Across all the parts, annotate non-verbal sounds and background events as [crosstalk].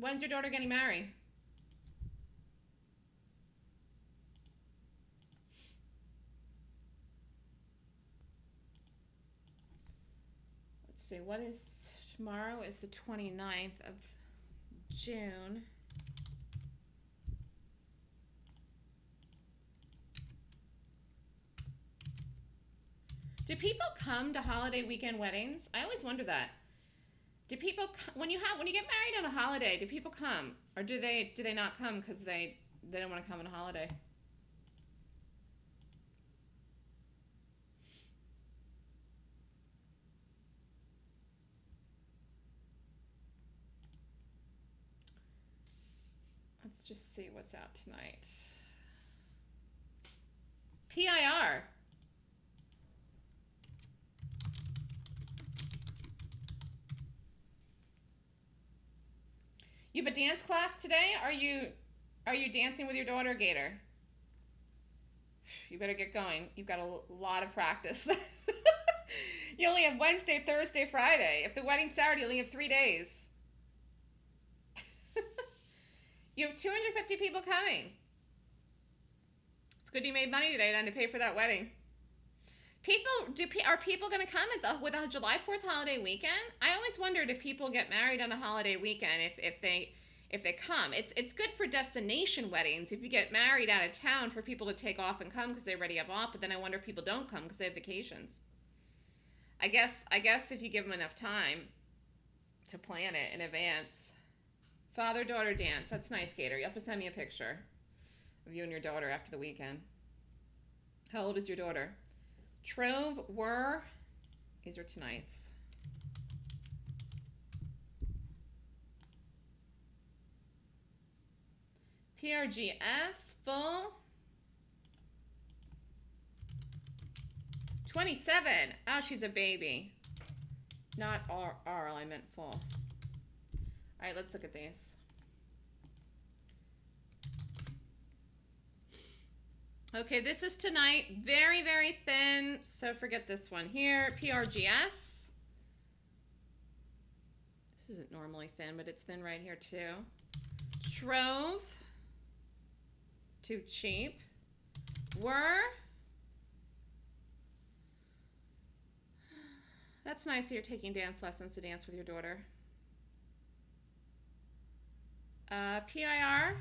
When's your daughter getting married? Let's see, what is tomorrow is the 29th of June. Do people come to holiday weekend weddings? I always wonder that. Do people when you have when you get married on a holiday? Do people come, or do they do they not come because they they don't want to come on a holiday? Let's just see what's out tonight. PIR. You have a dance class today? Are you are you dancing with your daughter, Gator? You better get going. You've got a lot of practice. [laughs] you only have Wednesday, Thursday, Friday. If the wedding's Saturday, you only have three days. [laughs] you have 250 people coming. It's good you made money today then to pay for that wedding. People do are people going to come the, with a July 4th holiday weekend? I always wondered if people get married on a holiday weekend if, if they if they come. It's it's good for destination weddings. If you get married out of town for people to take off and come because they already have off, but then I wonder if people don't come because they have vacations. I guess I guess if you give them enough time to plan it in advance. Father daughter dance. That's nice, Gator. You have to send me a picture of you and your daughter after the weekend. How old is your daughter? Trove were, these are tonight's. PRGS, full. 27. Oh, she's a baby. Not R, R I meant full. All right, let's look at these. Okay, this is tonight. Very, very thin. So forget this one here. PRGS. This isn't normally thin, but it's thin right here too. Trove. Too cheap. Were. That's nice that you're taking dance lessons to dance with your daughter. Uh, PIR.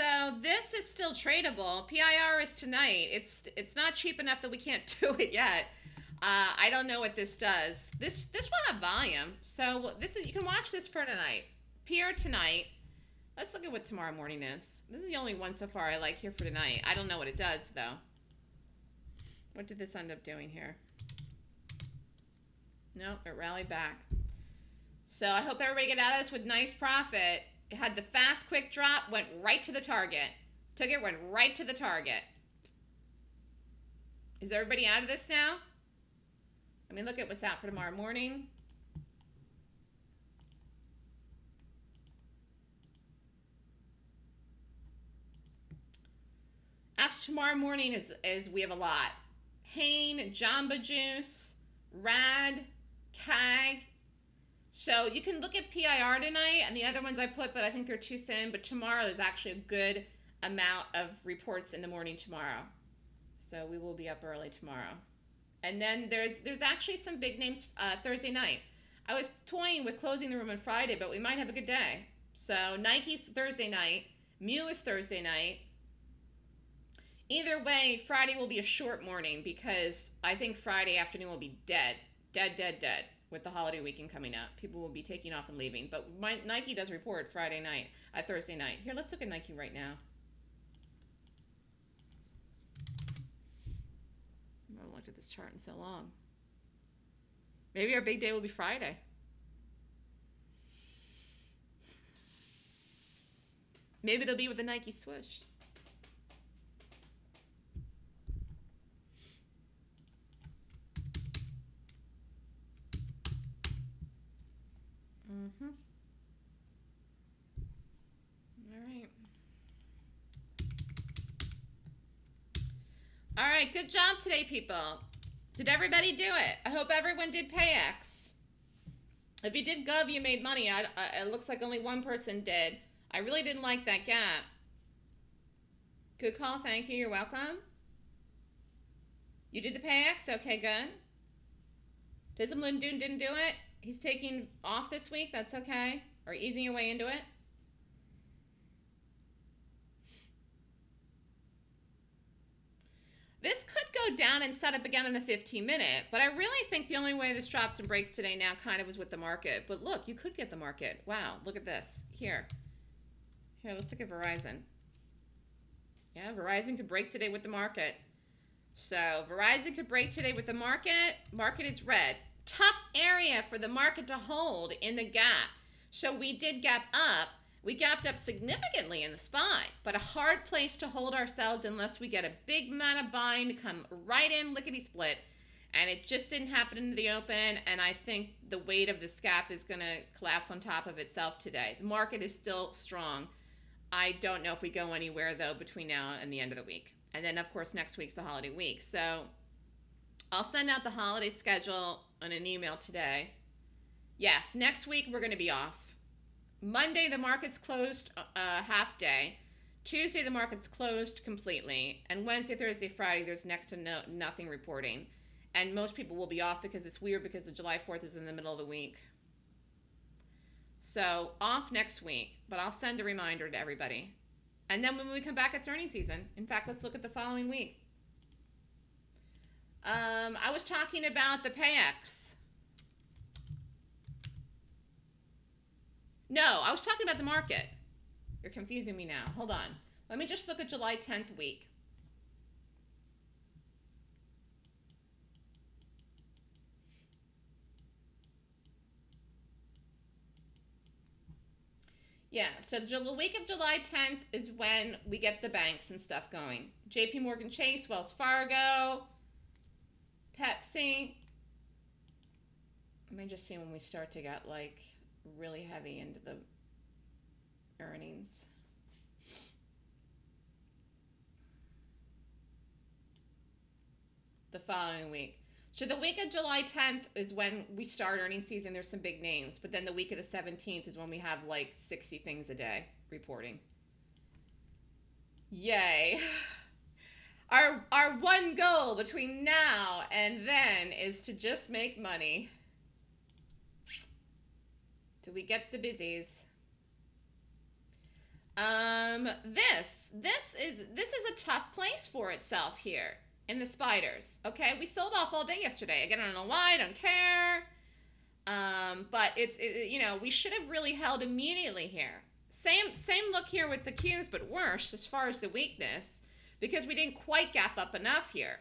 So this is still tradable. PIR is tonight. It's it's not cheap enough that we can't [laughs] do it yet. Uh, I don't know what this does. This this will have volume. So this is you can watch this for tonight. PR tonight. Let's look at what tomorrow morning is. This is the only one so far I like here for tonight. I don't know what it does though. What did this end up doing here? No, it rallied back. So I hope everybody get out of this with nice profit. It had the fast, quick drop, went right to the target. Took it, went right to the target. Is everybody out of this now? Let me look at what's out for tomorrow morning. After tomorrow morning is, is we have a lot. Hain, Jamba Juice, Rad, CAG, so you can look at PIR tonight and the other ones I put, but I think they're too thin. But tomorrow there's actually a good amount of reports in the morning tomorrow. So we will be up early tomorrow. And then there's there's actually some big names uh, Thursday night. I was toying with closing the room on Friday, but we might have a good day. So Nike's Thursday night, Mew is Thursday night. Either way, Friday will be a short morning because I think Friday afternoon will be dead, dead, dead, dead with the holiday weekend coming up. People will be taking off and leaving. But my, Nike does report Friday night, uh, Thursday night. Here, let's look at Nike right now. I haven't looked at this chart in so long. Maybe our big day will be Friday. Maybe it'll be with the Nike swoosh. Mm-hmm. All right. All right, good job today, people. Did everybody do it? I hope everyone did PayX. If you did Gov, you made money. I, I, it looks like only one person did. I really didn't like that gap. Good call, thank you, you're welcome. You did the PayX? Okay, good. Dism Lindoon didn't do it? He's taking off this week. That's okay. Or easing your way into it. This could go down and set up again in the 15 minute, but I really think the only way this drops and breaks today now kind of is with the market. But look, you could get the market. Wow, look at this. Here. Here, let's look at Verizon. Yeah, Verizon could break today with the market. So Verizon could break today with the market. Market is red. Tough area for the market to hold in the gap. So we did gap up we gapped up significantly in the SPY, but a hard place to hold ourselves unless we get a big amount of buying to come right in lickety split. And it just didn't happen in the open. And I think the weight of this gap is going to collapse on top of itself today. The market is still strong. I don't know if we go anywhere, though, between now and the end of the week. And then, of course, next week's a holiday week. So I'll send out the holiday schedule on an email today. Yes, next week we're going to be off Monday, the market's closed uh, half day. Tuesday, the market's closed completely. And Wednesday, Thursday, Friday, there's next to no, nothing reporting. And most people will be off because it's weird because the July 4th is in the middle of the week. So off next week, but I'll send a reminder to everybody. And then when we come back, it's earnings season. In fact, let's look at the following week. Um, I was talking about the PayX. No, I was talking about the market. You're confusing me now. Hold on. Let me just look at July 10th week. Yeah, so the week of July 10th is when we get the banks and stuff going. JP Morgan Chase, Wells Fargo, Pepsi. Let me just see when we start to get like really heavy into the earnings. The following week. So the week of July 10th is when we start earnings season. There's some big names, but then the week of the 17th is when we have like 60 things a day reporting. Yay. [laughs] Our our one goal between now and then is to just make money. Do we get the busies? Um, this, this is, this is a tough place for itself here in the spiders. Okay, we sold off all day yesterday. Again, I don't know why, I don't care. Um, but it's, it, you know, we should have really held immediately here. Same, same look here with the Qs, but worse as far as the weakness because we didn't quite gap up enough here.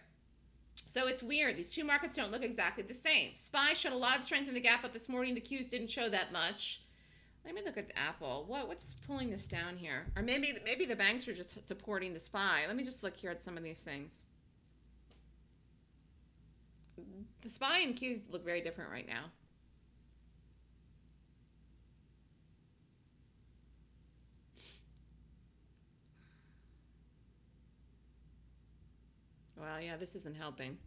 So it's weird. These two markets don't look exactly the same. SPY showed a lot of strength in the gap up this morning. The Qs didn't show that much. Let me look at Apple. What what's pulling this down here? Or maybe maybe the banks are just supporting the SPY. Let me just look here at some of these things. The SPY and Qs look very different right now. Well, yeah, this isn't helping.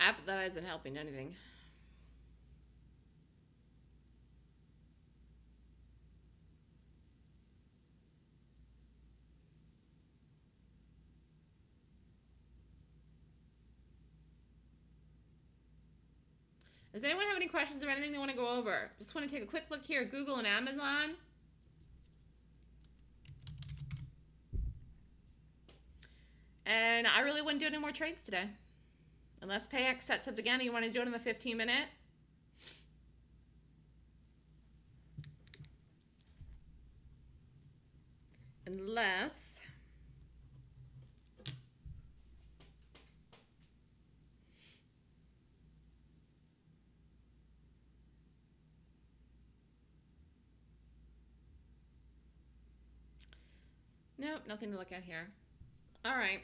App that isn't helping anything. Does anyone have any questions or anything they want to go over? Just want to take a quick look here. at Google and Amazon. And I really wouldn't do any more trades today. Unless PayX sets up again and you want to do it in the 15 minute. Unless... Nope, nothing to look at here. All right.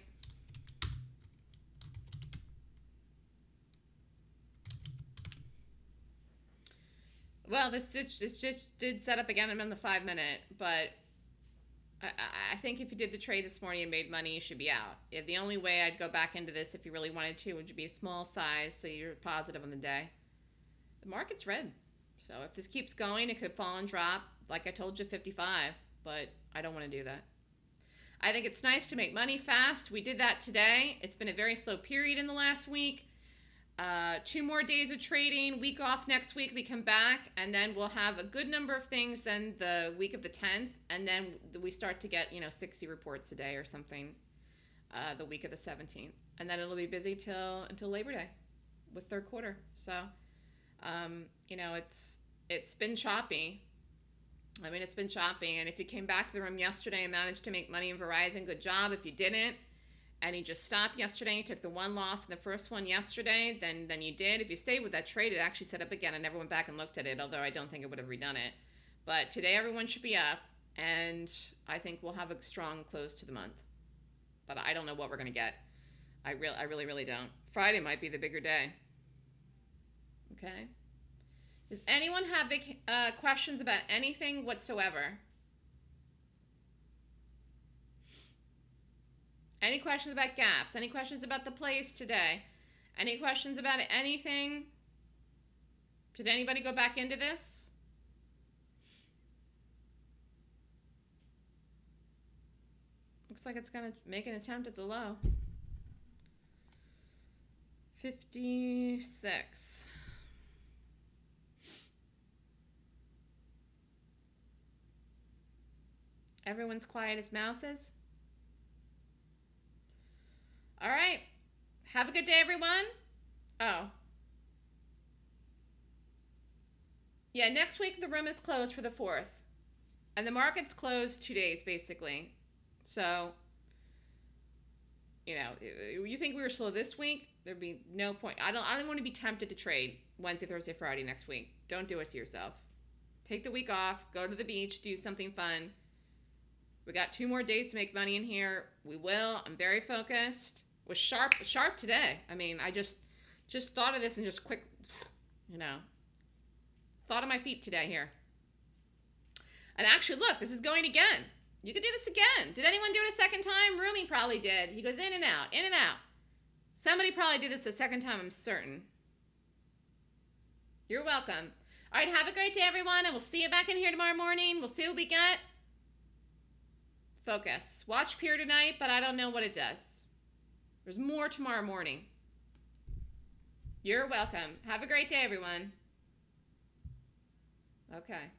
Well, this, just did set up again. I'm in the five minute, but I, I think if you did the trade this morning and made money, you should be out. The only way I'd go back into this if you really wanted to would be a small size so you're positive on the day. The market's red. So if this keeps going, it could fall and drop. Like I told you, 55, but I don't want to do that. I think it's nice to make money fast. We did that today. It's been a very slow period in the last week. Uh, two more days of trading, week off next week. We come back, and then we'll have a good number of things. Then the week of the 10th, and then we start to get you know 60 reports a day or something. Uh, the week of the 17th, and then it'll be busy till until Labor Day, with third quarter. So, um, you know, it's it's been choppy. I mean, it's been choppy. And if you came back to the room yesterday and managed to make money in Verizon, good job. If you didn't, and he just stopped yesterday, He took the one loss in the first one yesterday, then then you did. If you stayed with that trade, it actually set up again. I never went back and looked at it, although I don't think it would have redone it. But today everyone should be up, and I think we'll have a strong close to the month. But I don't know what we're gonna get. I really, I really, really don't. Friday might be the bigger day. Okay. Does anyone have uh, questions about anything whatsoever? Any questions about gaps? Any questions about the plays today? Any questions about anything? Did anybody go back into this? Looks like it's going to make an attempt at the low. 56. Everyone's quiet as mouses. All right. Have a good day, everyone. Oh. Yeah, next week the room is closed for the 4th. And the market's closed two days, basically. So, you know, you think we were slow this week? There'd be no point. I don't. I don't want to be tempted to trade Wednesday, Thursday, Friday next week. Don't do it to yourself. Take the week off. Go to the beach. Do something fun. We got two more days to make money in here. We will. I'm very focused was sharp sharp today. I mean, I just just thought of this and just quick, you know, thought of my feet today here. And actually, look, this is going again. You could do this again. Did anyone do it a second time? Rumi probably did. He goes in and out, in and out. Somebody probably did this a second time, I'm certain. You're welcome. All right, have a great day, everyone, and we'll see you back in here tomorrow morning. We'll see what we get. Focus. Watch Pure tonight, but I don't know what it does. There's more tomorrow morning. You're welcome. Have a great day, everyone. Okay.